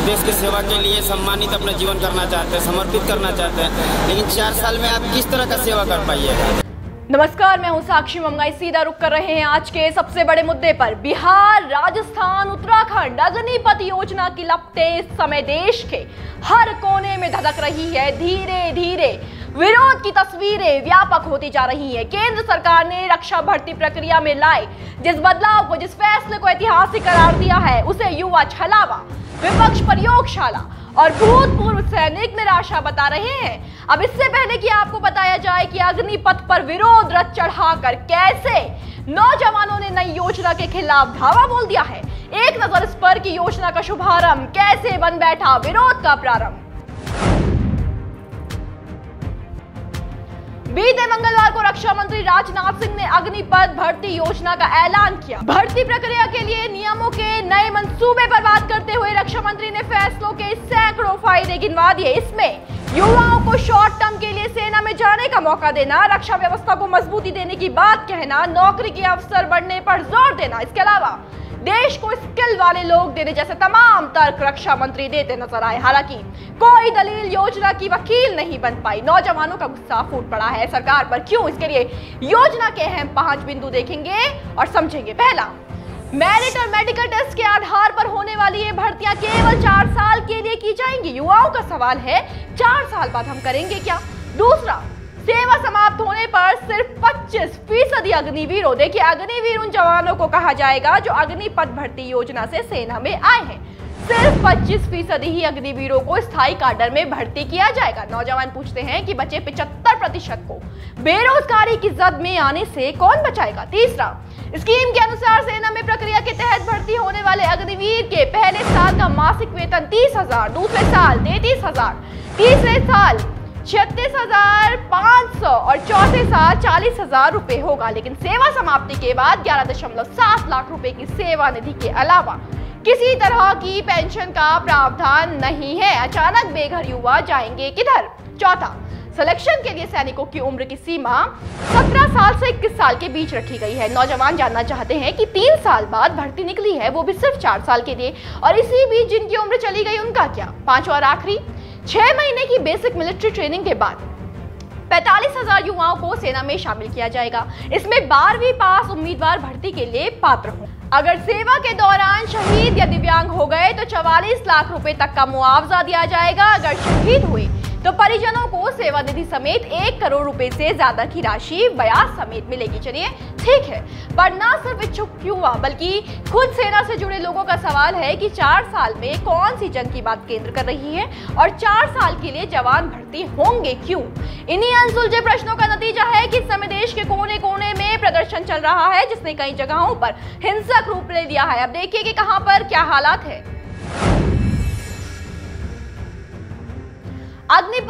देश की सेवा के लिए सम्मानित अपना जीवन करना चाहते हैं, समर्पित करना चाहते हैं, लेकिन चार साल में आप किस तरह का सेवा कर पाइएगा नमस्कार, मैं हूँ साक्षी मंगाई सीधा रुक कर रहे हैं आज के सबसे बड़े मुद्दे पर। बिहार, राजस्थान, उत्तराखंड, अग्निपथ योजना की लपटें इस समय देश के हर कोने में धधक रही है। धीरे धीरे विरोध की तस्वीरें व्यापक होती जा रही हैं। केंद्र सरकार ने रक्षा भर्ती प्रक्रिया में लाए। जिस बदलाव को, जिस फैसले को ऐतिहासिक करार दिया है, उसे युवा छलावा, विपक्ष प्रयोगशाला और भूतपूर्व सैनिक निराशा बता रहे हैं। अब इससे पहले कि आपको बताया जाए कि अग्निपथ पर विरोध रथ चढ़ाकर कैसे नौजवानों ने नई योजना के खिलाफ धावा बोल दिया है। एक नज़र इस पर कि योजना का शुभारंभ कैसे बन बैठा विरोध का प्रारंभ। बीते मंगलवार को रक्षा मंत्री राजनाथ सिंह ने अग्निपथ भर्ती योजना का ऐलान किया। भर्ती प्रक्रिया के लिए नियमों के नए मंसूबे पर बात करते हुए रक्षा मंत्री ने फैसलों के सैकड़ों फ़ायदे गिनवा दिए। इसमें युवाओं को शॉर्ट टर्म के लिए सेना में जाने का मौका देना, रक्षा व्यवस्था को मजबूती देने की बात कहना, नौकरी के अवसर बढ़ने पर ज़ोर देना, इसके अलावा देश को स्किल वाले लोग देने जैसे तमाम तर्क रक्षा मंत्री देते नज़र आए। हालाँकि कोई दलील योजना की वकील नहीं बन पाई। नौजवानों का गुस्सा फूट पड़ा है। सरकार पर क्यों इसके लिए योजना के अहम पाँच बिंदु देखेंगे और समझेंगे। पहला मेरिट और मेडिकल टेस्ट के आधार पर होने वाली ये भर्तियाँ केवल चार साल के लिए की जाएँगी। युवाओं का सवाल है, चार साल बाद हम करेंगे क्या? दूसरा सिर्फ़ 25 फ़ीसदी अग्निवीरों देखिए अग्निवीर उन जवानों को कहा जाएगा जो अग्निपथ भर्ती योजना से सेना में आए हैं। सिर्फ़ 25 फ़ीसदी ही अग्निवीरों को स्थायी काडर में भर्ती किया जाएगा। नौजवान पूछते हैं कि बचे 75 प्रतिशत को बेरोजगारी की जद में आने से कौन बचाएगा? तीसरा, स्कीम के अनुसार सेना में प्रक्रिया के तहत भर्ती होने वाले अग्निवीर के पहले साल का मासिक वेतन तीस हज़ार, दूसरे साल तैतीस हज़ार, तीसरे साल छत्तीस हज़ार पाँच सौ और चौथे साल चालीस हज़ार रुपए होगा। लेकिन सेवा समाप्ति के बाद ग्यारह दशमलव सात लाख रुपए की सेवा निधि के अलावा किसी तरह की पेंशन का प्रावधान नहीं है। अचानक बेघर युवा जाएँगे किधर? चौथा सिलेक्शन के लिए सैनिकों की उम्र की सीमा 17 साल से 21 साल के बीच रखी गई है। नौजवान जानना चाहते हैं कि तीन साल बाद भर्ती निकली है, वो भी सिर्फ़ चार साल के लिए। और इसी बीच जिनकी उम्र चली गई, उनका क्या? पांचवा और आखिरी छह महीने की बेसिक मिलिट्री ट्रेनिंग के बाद पैतालीस हज़ार युवाओं को सेना में शामिल किया जाएगा। इसमें बारहवीं पास उम्मीदवार भर्ती के लिए पात्र हों। अगर सेवा के दौरान शहीद या दिव्यांग हो गए तो चवालीस लाख रुपए तक का मुआवजा दिया जाएगा। अगर शहीद हुए तो परिजनों को सेवा निधि समेत एक करोड़ रुपए से ज़्यादा की राशि ब्याज समेत मिलेगी। चलिए, ठीक है। पर ना सिर्फ़ इच्छुक युवा, बल्कि खुद सेना से जुड़े लोगों का सवाल है कि चार साल में कौन सी जंग की बात केंद्र कर रही है और चार साल के लिए जवान भर्ती होंगे क्यों? इन्हीं अनसुलझे प्रश्नों का नतीजा है कि इस समय देश के कोने कोने में प्रदर्शन चल रहा है, जिसने कई जगहों पर हिंसक रूप ले लिया है। अब देखिए कि कहाँ पर क्या हालात है।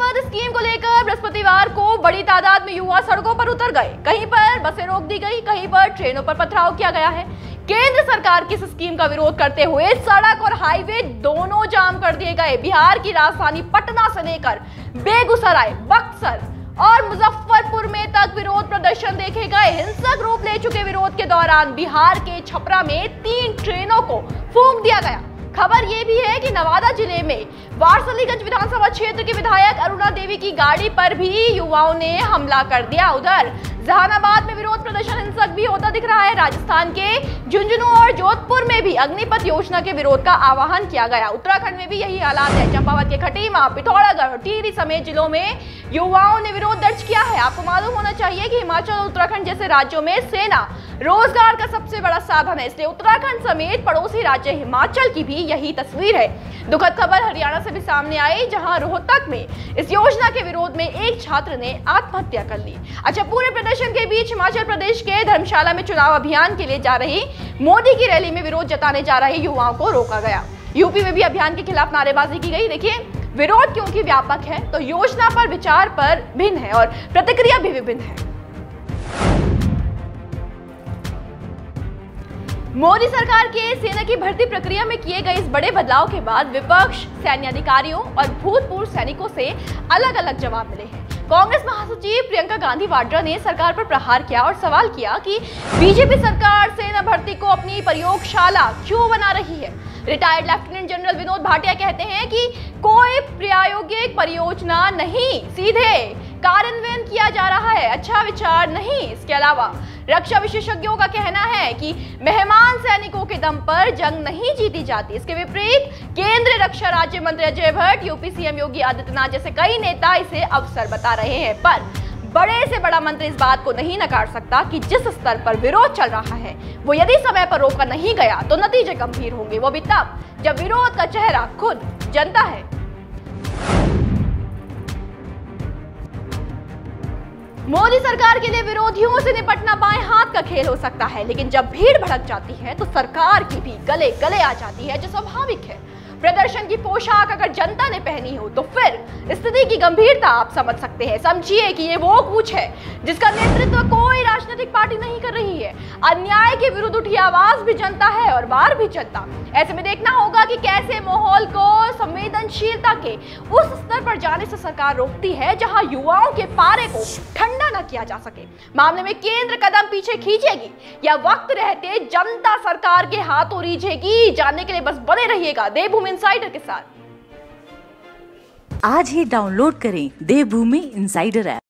अग्निपथ स्कीम को लेकर बृहस्पतिवार को बड़ी तादाद में युवा सड़कों पर उतर गए। कहीं पर बसें रोक दी गई, कहीं पर ट्रेनों पर पथराव किया गया है। केंद्र सरकार की इस स्कीम का विरोध करते हुए सड़क और हाईवे दोनों जाम कर दिए गए। बिहार की राजधानी पटना से लेकर बेगूसराय, बक्सर और मुजफ्फरपुर में तक विरोध प्रदर्शन देखे गए। हिंसक रूप ले चुके विरोध के दौरान बिहार के छपरा में तीन ट्रेनों को फूंक दिया गया। खबर ये भी है कि नवादा ज़िले में वारसलीगंज विधानसभा क्षेत्र के विधायक अरुणा देवी की गाड़ी पर भी युवाओं ने हमला कर दिया उधर। जहानाबाद में विरोध प्रदर्शन हिंसक भी होता दिख रहा है। राजस्थान के झुंझुनू और जोधपुर में भी अग्निपथ योजना के विरोध का आह्वान किया गया। उत्तराखंड में भी यही हालात है। चंपावत के खटीमा, पिथौरागढ़ टीरी समेत जिलों में युवाओं ने विरोध दर्ज किया है। आपको मालूम होना चाहिए कि हिमाचल और उत्तराखंड जैसे राज्यों में सेना रोज़गार का सबसे बड़ा साधन है, इसलिए उत्तराखंड समेत पड़ोसी राज्य हिमाचल की भी यही तस्वीर है। दुखद खबर हरियाणा से भी सामने आई, जहाँ रोहतक में इस योजना के विरोध में एक छात्र ने आत्महत्या कर ली। अच्छा पूरे प्रदर्शन के बीच हिमाचल प्रदेश के धर्मशाला में चुनाव अभियान के लिए जा रही मोदी की रैली में विरोध जताने जा रहे युवाओं को रोका गया। यूपी में भी अभियान के खिलाफ नारेबाजी की गई। देखिए, विरोध क्योंकि व्यापक है तो योजना पर विचार पर भिन्न है और प्रतिक्रिया भी विभिन्न है। मोदी सरकार के सेना की भर्ती प्रक्रिया में किए गए इस बड़े बदलाव के बाद विपक्ष, सैन्य अधिकारियों और भूतपूर्व सैनिकों से अलग अलग जवाब मिले हैं। कांग्रेस महासचिव प्रियंका गांधी वाड्रा ने सरकार पर प्रहार किया और सवाल किया कि बीजेपी सरकार सेना भर्ती को अपनी प्रयोगशाला क्यों बना रही है? Retired lieutenant general Vinod Bhatia कहते हैं कि कोई प्रायोगिक परियोजना नहीं, सीधे कार्यान्वयन किया जा रहा है। अच्छा विचार नहीं, इसके अलावा रक्षा विशेषज्ञों का कहना है कि मेहमान सैनिकों के दम पर जंग नहीं जीती जाती। इसके विपरीत, केंद्रीय रक्षा राज्य मंत्री अजय भट्ट, यूपी सीएम योगी आदित्यनाथ जैसे कई नेता इसे अवसर बता रहे हैं। पर बड़े से बड़ा मंत्री इस बात को नहीं नकार सकता कि जिस स्तर पर विरोध चल रहा है, वो यदि समय पर रोका नहीं गया तो नतीजे गंभीर होंगे। वो भी तब जब विरोध का चेहरा खुद जनता है। मोदी सरकार के लिए विरोधियों से निपटना बाएँ हाथ का खेल हो सकता है, लेकिन जब भीड़ भड़क जाती है तो सरकार की भी गले गले आ जाती है, जो स्वाभाविक है। प्रदर्शन की पोशाक अगर जनता ने पहनी हो तो फिर स्थिति की गंभीरता आप समझ सकते हैं। समझिए कि ये वो कूच है, जिसका नेतृत्व कोई राजनीतिक पार्टी नहीं कर रही है। अन्याय के विरुद्ध उठी आवाज़ भी जनता है और बार भी जनता। ऐसे में देखना होगा कि कैसे माहौल को संवेदनशीलता के उस स्तर पर जाने से सरकार रोकती है, जहाँ युवाओं के पारे को ठंडा न किया जा सके। मामले में केंद्र कदम पीछे खींचेगी, या वक्त रहते जनता सरकार के हाथों रीझेगी। जानने के लिए बस बने रहिएगा, देवभूमि इंसाइडर के साथ। आज ही डाउनलोड करें देवभूमि इंसाइडर ऐप